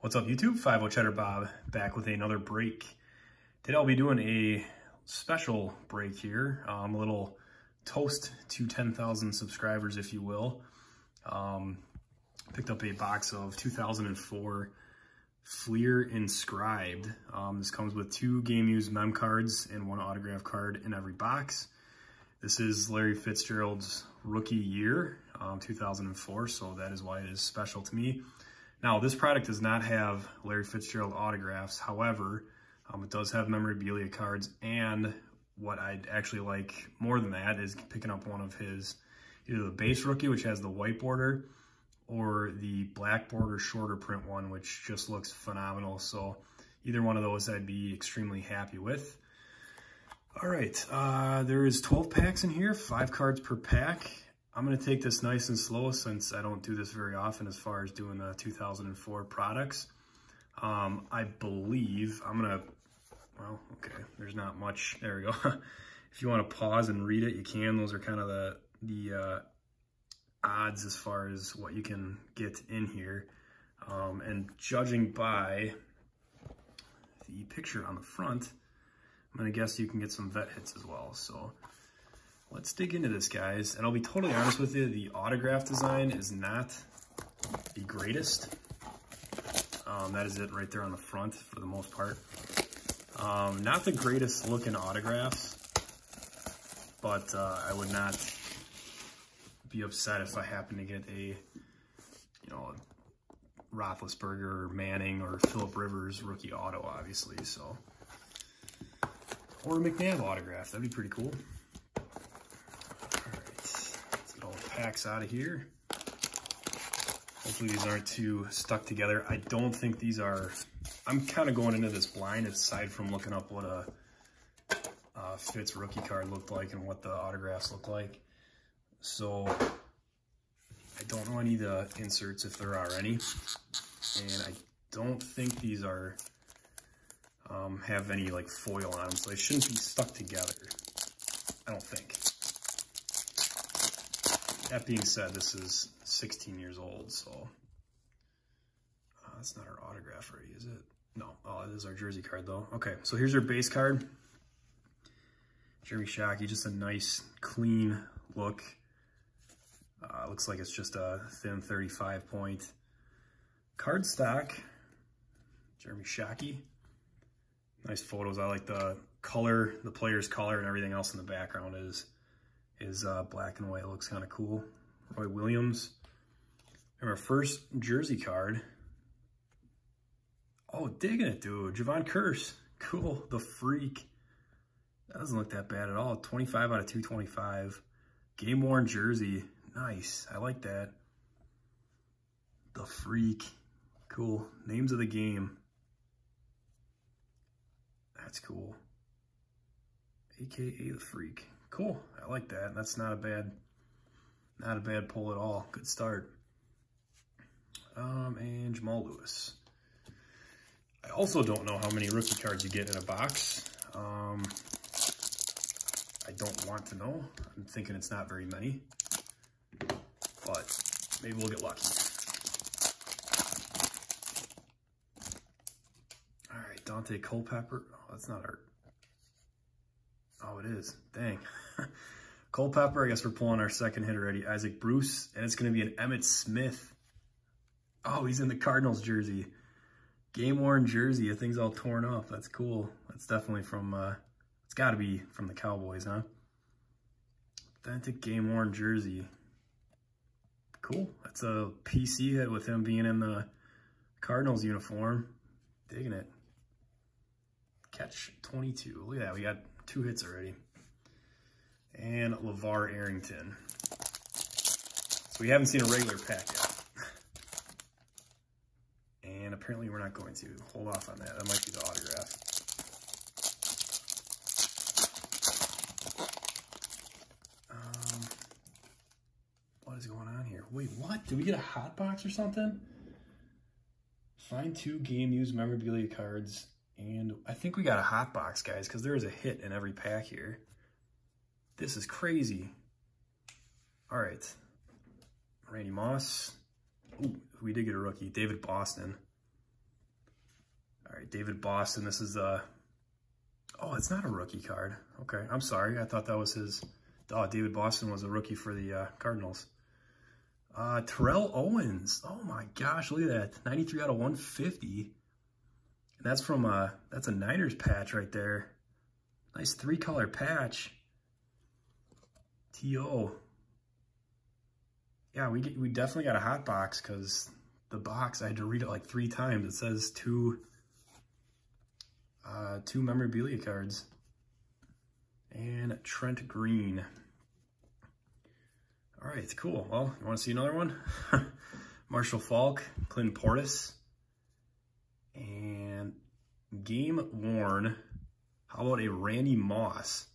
What's up YouTube? 50 Cheddar Bob back with another break. Today I'll be doing a special break here, um, a little toast to 10,000 subscribers if you will. Um, picked up a box of 2004 Fleer Inscribed. Um, this comes with two game used mem cards and one autograph card in every box. This is Larry Fitzgerald's rookie year, um, 2004, so that is why it is special to me. Now, this product does not have Larry Fitzgerald autographs. However, um, it does have memorabilia cards. And what I'd actually like more than that is picking up one of his, either the base rookie, which has the white border, or the black border shorter print one, which just looks phenomenal. So either one of those I'd be extremely happy with. All right, uh, there is 12 packs in here, five cards per pack. I'm going to take this nice and slow since I don't do this very often as far as doing the 2004 products. Um, I believe I'm going to, well, okay, there's not much. There we go. if you want to pause and read it, you can. Those are kind of the, the uh, odds as far as what you can get in here. Um, and judging by the picture on the front, I'm going to guess you can get some vet hits as well. So Let's dig into this, guys. And I'll be totally honest with you, the autograph design is not the greatest. Um, that is it right there on the front for the most part. Um, not the greatest looking autographs, but uh, I would not be upset if I happen to get a, you know, a Roethlisberger Manning or Philip Rivers rookie auto, obviously, so. Or a McNabb autograph, that'd be pretty cool. Packs out of here. Hopefully these aren't too stuck together. I don't think these are, I'm kind of going into this blind aside from looking up what a, a Fitz rookie card looked like and what the autographs look like. So I don't know any of the inserts if there are any. And I don't think these are, um, have any like foil on them, so they shouldn't be stuck together. I don't think. That being said, this is 16 years old, so uh, that's not our autograph ready, is it? No, oh, it is our jersey card though. Okay, so here's your base card. Jeremy Shockey, just a nice, clean look. Uh, looks like it's just a thin 35 point card stock. Jeremy Shockey. Nice photos. I like the color, the player's color, and everything else in the background is is uh, black and white. It looks kind of cool. Roy Williams. And our first jersey card. Oh, digging it, dude. Jevon Kearse. Cool. The Freak. That doesn't look that bad at all. 25 out of 225. Game worn jersey. Nice. I like that. The Freak. Cool. Names of the game. That's cool. AKA the Freak. Cool. I like that. That's not a bad, not a bad pull at all. Good start. Um, and Jamal Lewis. I also don't know how many rookie cards you get in a box. Um, I don't want to know. I'm thinking it's not very many. But maybe we'll get lucky. All right, Daunte Culpepper. Oh, that's not our Oh, it is. Dang. Culpepper, I guess we're pulling our second hit already. Isaac Bruce, and it's going to be an Emmitt Smith. Oh, he's in the Cardinals jersey. Game-worn jersey. The thing's all torn up. That's cool. That's definitely from, uh, it's got to be from the Cowboys, huh? Authentic game-worn jersey. Cool. That's a PC hit with him being in the Cardinals uniform. Digging it. Catch 22. Look at that. We got two hits already. And LaVar Arrington. So we haven't seen a regular pack yet. And apparently we're not going to. Hold off on that. That might be the autograph. Um, what is going on here? Wait, what? Did we get a hot box or something? Find two game used memorabilia cards and I think we got a hot box, guys, because there is a hit in every pack here. This is crazy. All right. Randy Moss. Ooh, we did get a rookie. David Boston. All right, David Boston. This is a, oh, it's not a rookie card. Okay, I'm sorry. I thought that was his, oh, David Boston was a rookie for the uh, Cardinals. Uh, Terrell Owens. Oh my gosh, look at that. 93 out of 150. And that's from, uh, that's a Niners patch right there. Nice three color patch. T.O. Yeah, we, we definitely got a hot box because the box, I had to read it like three times. It says two, uh, two memorabilia cards. And Trent Green. All right, cool. Well, you want to see another one? Marshall Faulk, Clint Portis, Game Worn. How about a Randy Moss?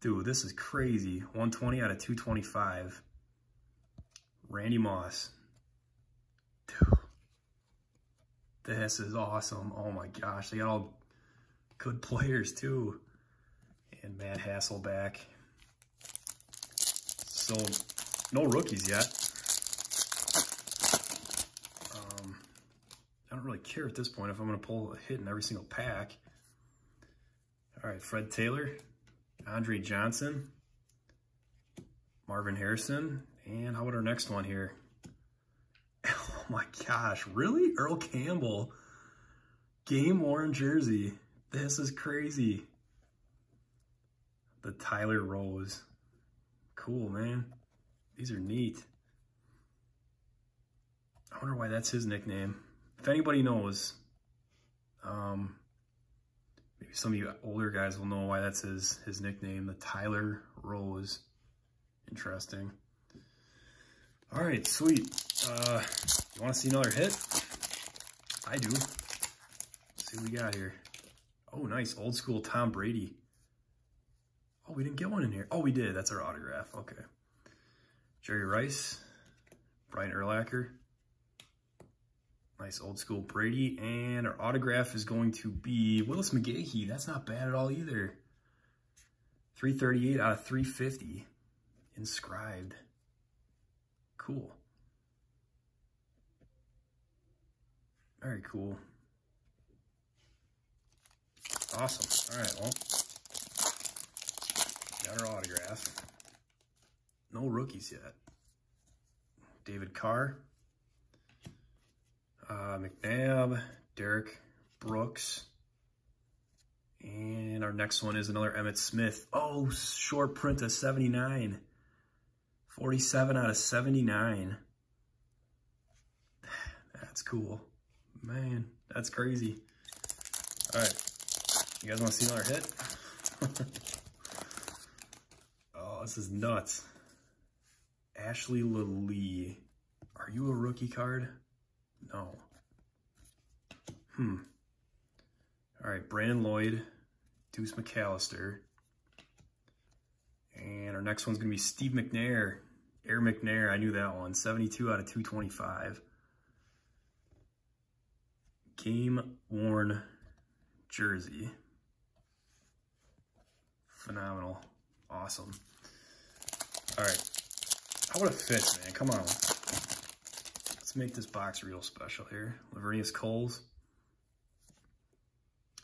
Dude, this is crazy. 120 out of 225. Randy Moss. Dude. This is awesome. Oh my gosh. They got all good players too. And Matt Hasselbeck. So, no rookies yet. Um, I don't really care at this point if I'm going to pull a hit in every single pack. All right, Fred Taylor, Andre Johnson, Marvin Harrison, and how about our next one here? Oh my gosh, really? Earl Campbell, game worn jersey. This is crazy. The Tyler Rose. Cool, man. These are neat. I wonder why that's his nickname. If anybody knows, um, maybe some of you older guys will know why that's his, his nickname, the Tyler Rose. Interesting. All right, sweet. Uh, you want to see another hit? I do. Let's see what we got here. Oh, nice. Old school Tom Brady. Oh, we didn't get one in here. Oh, we did. That's our autograph. Okay. Jerry Rice. Brian Urlacher. Nice old school Brady. And our autograph is going to be Willis McGahee. That's not bad at all either. 338 out of 350. Inscribed. Cool. Very cool. Awesome. All right, well, got our autograph. No rookies yet. David Carr, uh, McNabb, Derrick Brooks, and our next one is another Emmitt Smith. Oh, short print of 79. 47 out of 79. That's cool. Man, that's crazy. All right. You guys want to see another hit? oh, this is nuts. Ashley Lelie. Are you a rookie card? No. Hmm. All right, Brandon Lloyd, Deuce McAllister. And our next one's going to be Steve McNair. Air McNair, I knew that one. 72 out of 225. Game worn jersey. Phenomenal. Awesome. All right. How about a Fitz, man? Come on. Let's make this box real special here. Laveranues Coles.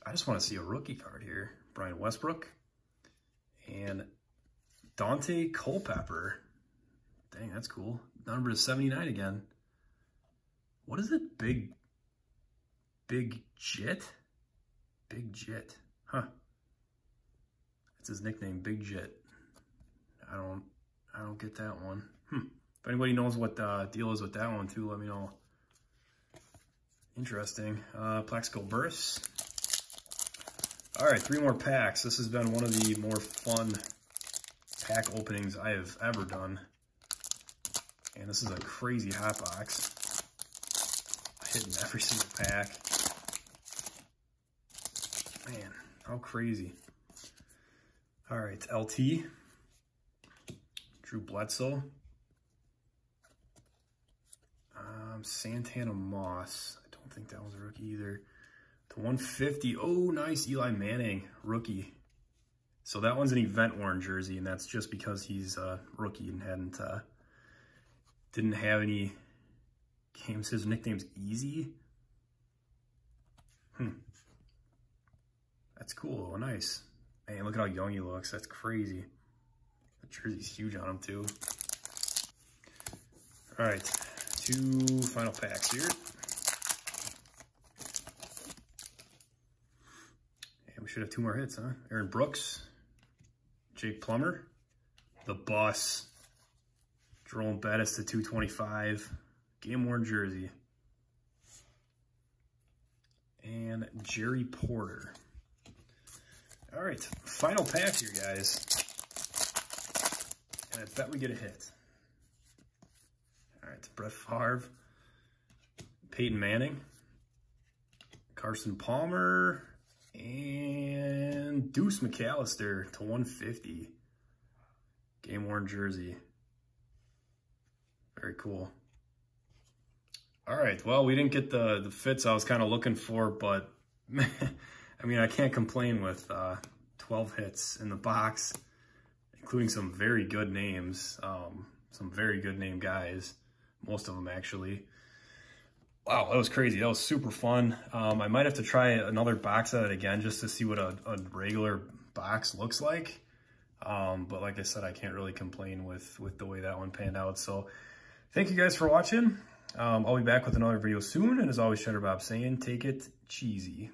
I just want to see a rookie card here. Brian Westbrook. And Daunte Culpepper. Dang, that's cool. Number is 79 again. What is it? Big, big jit? Big jit. Huh. That's his nickname, Big Jit. I don't, I don't get that one. Hmm. If anybody knows what the deal is with that one too, let me know. Interesting. Uh, Plaxico Burress. All right, three more packs. This has been one of the more fun pack openings I have ever done. And this is a crazy hot box. Hitting every single pack. Man, how crazy. All right, LT. Drew Bledsoe. Um, Santana Moss. I don't think that was a rookie either. To 150. Oh, nice. Eli Manning, rookie. So that one's an event worn jersey, and that's just because he's a rookie and hadn't uh, didn't have any games. His nickname's Easy. Hmm. That's cool. Oh, nice. Man, look at how young he looks. That's crazy. The jersey's huge on him, too. All right, two final packs here. And we should have two more hits, huh? Aaron Brooks, Jake Plummer, the bus, Jerome Bettis to 225, game worn jersey, and Jerry Porter. All right, final pack here, guys. And I bet we get a hit. All right, Brett Favre, Peyton Manning, Carson Palmer, and Deuce McAllister to 150. Game worn jersey. Very cool. All right, well, we didn't get the, the Fitz I was kind of looking for, but I mean, I can't complain with uh, 12 hits in the box, including some very good names, um, some very good name guys, most of them actually. Wow, that was crazy. That was super fun. Um, I might have to try another box of it again just to see what a, a regular box looks like. Um, but like I said, I can't really complain with, with the way that one panned out. So thank you guys for watching. Um, I'll be back with another video soon. And as always, Cheddar Bob saying, take it cheesy.